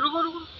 रुको रुको